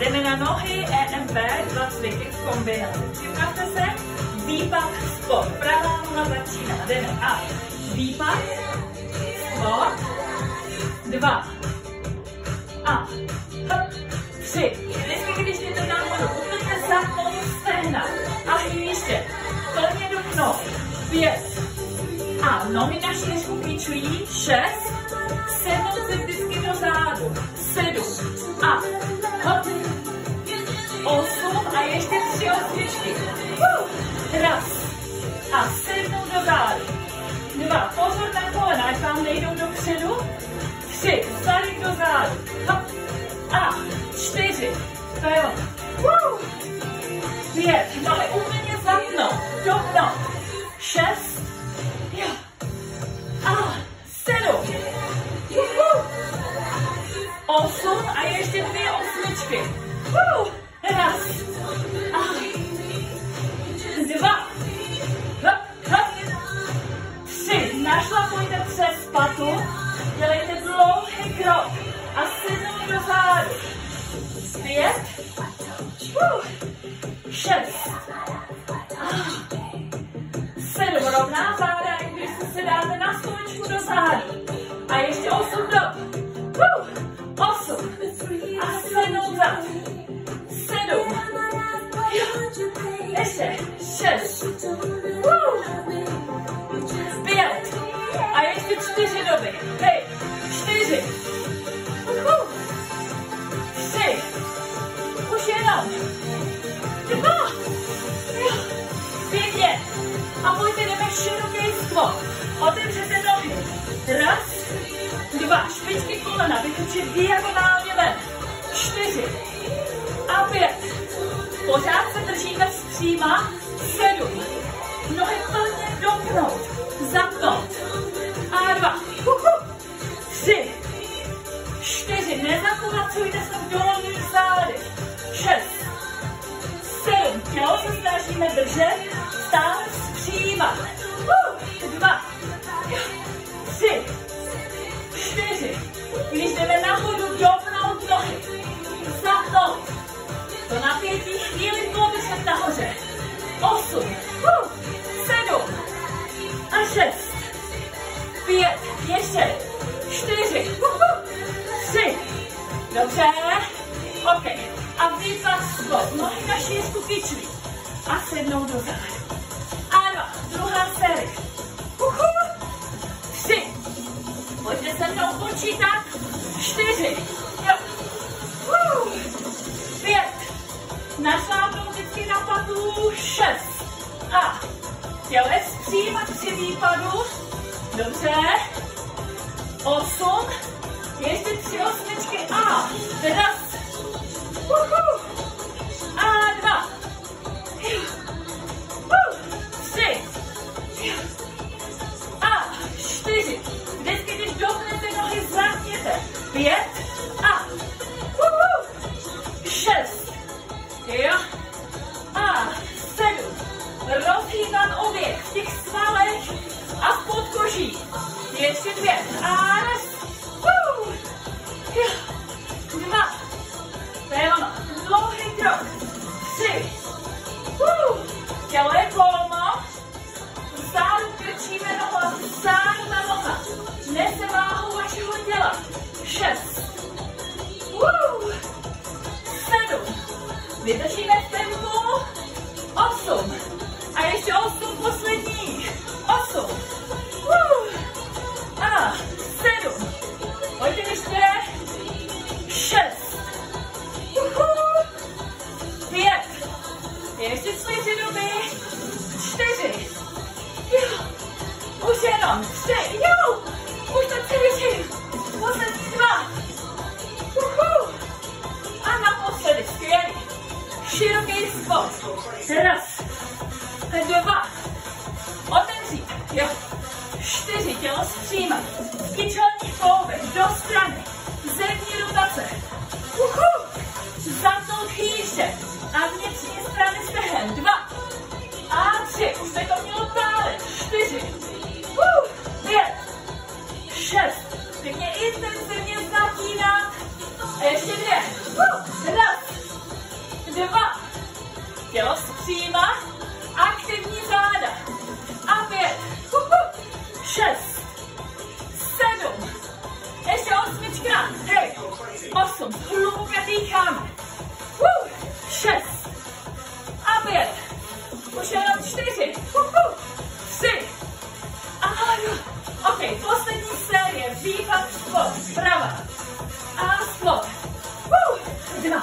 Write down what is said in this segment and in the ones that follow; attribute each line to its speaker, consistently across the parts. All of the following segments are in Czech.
Speaker 1: Jdeme na nohy, EMB, dva cviky v kombinaci. Připravte se, výpad, spod. Pravá noha začíná. Jdeme a výpad, spod, dva, a tři osmičky. Raz. A sednout do zádu. Dva. Pozor na kolena, ať vám nejdou dopředu. Tři. Zadek do zádu. Hop. A čtyři. To je ono. Pět. Nohy úplně zapnout. Dopnout. Šest. Jo. A sedm. Osm a ještě dvě osmičky. Raz. Pět. Šest. Sedm rovná záda, jak když se dáte na stoličku do zádu. A ještě osm do. Osm. A sedm zad. Sedm. Ještě. Šest. Pět. A ještě čtyři doby. Jenom. Dva. Jo. Pěkně. A pojďte, jdeme široký skvot. Otevřete nohy. Raz, dva, špičky kolena, vytočit diagonálně ven. Čtyři a pět. Pořád se držíme zpříma. Sedm. Nohy plně dopnout. Zapnout. Stále zpříma. Uh, dva. Tři. Čtyři. Když jdeme nahoru, dopnout nohy. Zapnout. To napětí chvíli podržet nahoře. Osm. Sedm. A šest. Pět. Ještě. Čtyři. Tři. Dobře. OK. A výpad skok. Nohy na šířku kyčlí. A sednou do zádu. A dva. Druhá série. Uhu. Tři. Pojďte se mnou počítat. Čtyři. Jo. Uh. Pět. Našlápnout vždycky na patu. Šest. A těle zpřímat při výpadu. Dobře. Osm. Ještě tři osmičky. A raz. Uhu. Rozhýbám oběh v těch svalech a v podkoží. Ještě dvě. A raz. Jo. Dva. To je ono. Dlouhý krok. Ještě čtyři doby. Čtyři. Jo. Už jenom. Tři. Jo. Už to cvičím. Poslední dva. Uhu. A naposledy. Skvělý. Široký skok. Raz. Dva. Otevřít. Jo. Čtyři. Tělo zpřímat. Kyčelní kloubek. Do strany. Zevní rotace. Uhu. Zapnout chýše. A vnitřní strany stehen. Dva. A jenom čtyři, tři, a ok, poslední série, výpad, spod, prava, a spod, dva,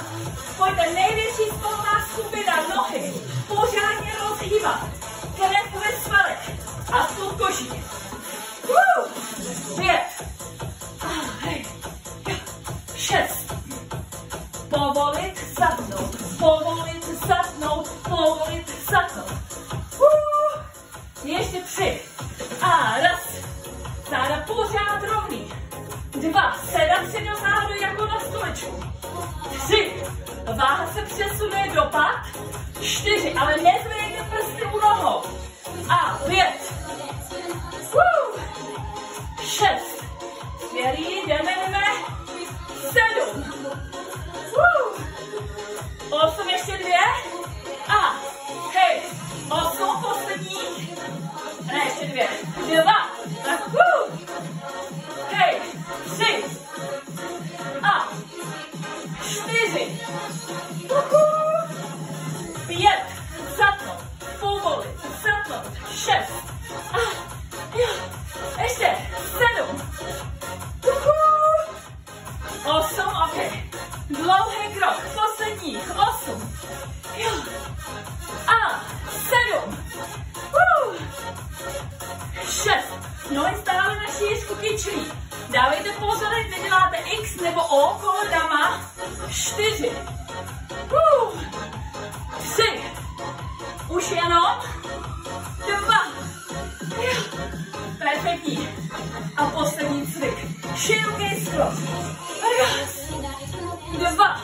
Speaker 1: pojďte, největší spolná skupina, nohy, pořádně rozhýbat, Ještě tři. A raz. Záda pořád rovný. Dva. Sedat si do zádu jako na stolečku. Tři. Váha se přesune do pat. Čtyři. Ale nezvedejte prsty u nohou. A pět. Uh, šest. Poslední. Ne, ještě dvě. Dva. Uh, hej, tři. A čtyři. Uh, pět. Zatnout. Povolit. Zatnout. Šest. 3. Dávejte pozor, ať neděláte X nebo O kohodama. Čtyři. Uh, 3. Už jenom. Dva. Perfektní. A poslední cvik. Široký skros. Raz. Dva.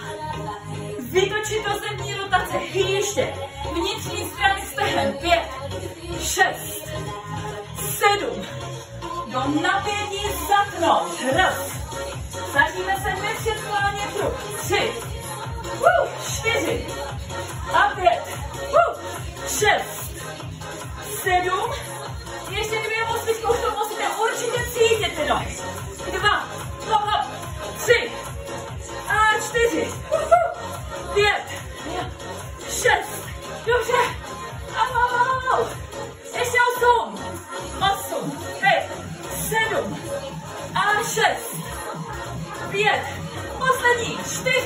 Speaker 1: Vytočit do zemní rotace. Ještě. Vnitřní strany stehem. Pět. Šest do napětí zatnou, Raz. Snažíme se nepřetváně prut. Tři, uh, čtyři a pět, uh, šest, sedm, ještě dvě mozky, už to musíte určitě cítit, no. 6 5 4 ostatni 4